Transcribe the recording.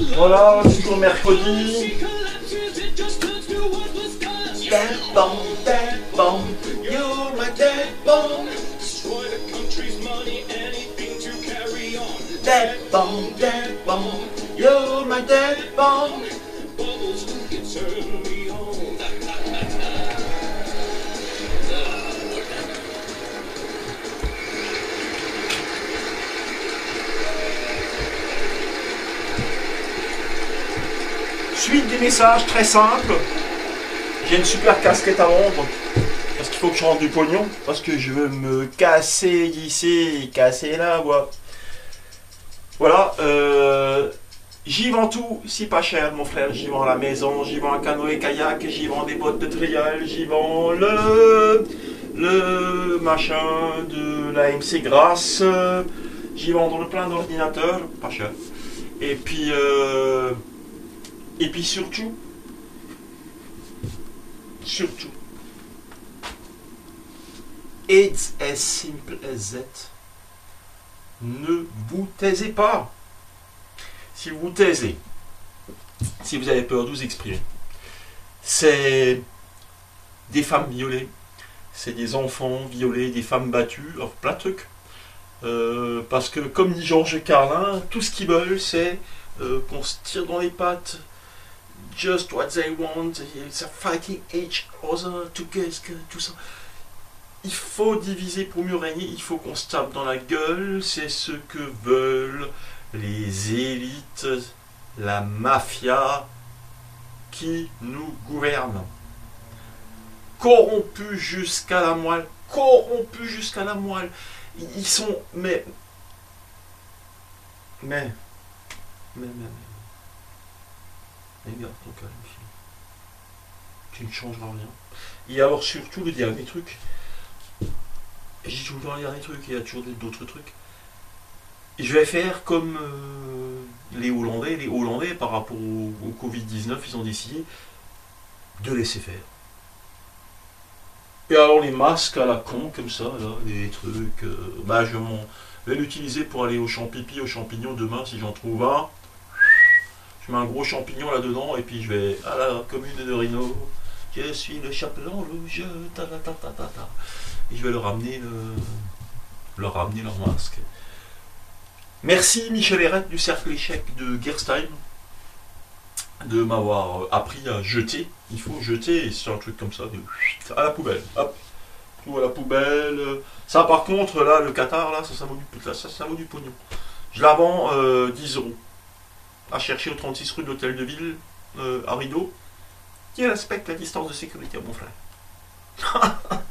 Voilà, mercredi. Bomb, dead bomb, you're my dead bomb. The country's money, anything Suite des messages très simples. J'ai une super casquette à vendre. Parce qu'il faut que je rentre du pognon. Parce que je veux me casser d'ici et casser voix. Voilà. Euh, j'y vends tout, si pas cher, mon frère. J'y vends la maison, j'y vends un canoë kayak, j'y vends des bottes de trial, j'y vends le, le machin de la MC Grasse. J'y vends dans le plein d'ordinateurs, pas cher. Et puis, euh, et puis surtout, surtout, it's as simple as that. Ne vous taisez pas. Si vous taisez, si vous avez peur de vous exprimer, c'est des femmes violées, c'est des enfants violés, des femmes battues, plein de trucs. Euh, parce que, comme dit Georges Carlin, tout ce qu'ils veulent, c'est euh, qu'on se tire dans les pattes, just what they want, it's a fighting each other to get tout ça. Il faut diviser pour mieux régner, il faut qu'on se tape dans la gueule, c'est ce que veulent les élites, la mafia qui nous gouverne. Corrompus jusqu'à la moelle, corrompus jusqu'à la moelle. Ils sont, mais, mais, mais, mais, mais. Tu ne changeras rien. Et alors surtout le dernier truc. J'ai toujours le dernier truc, il y a toujours d'autres trucs. Je vais faire comme euh, les Hollandais. Les Hollandais, par rapport au, au Covid-19, ils ont décidé de laisser faire. Et alors les masques à la con comme ça, là, les trucs, euh, bah je vais l'utiliser pour aller au champipi, aux champignons demain si j'en trouve un. Je mets un gros champignon là-dedans et puis je vais à la commune de Rino. Je suis le chaperon rouge, ta ta ta ta ta. Et je vais leur ramener le, leur ramener leur masque. Merci Michel Hérette du cercle échec de Gerstheim de m'avoir euh, appris à jeter. Il faut jeter et c'est un truc comme ça, de, à la poubelle. Hop, tout à la poubelle. Ça par contre, là, le Qatar, là, ça, ça, vaut, du, ça, ça vaut du pognon. Je la vends euh, 10 euros. À chercher au 36 rue de de Ville, euh, à Rideau, qui respecte la distance de sécurité, mon frère?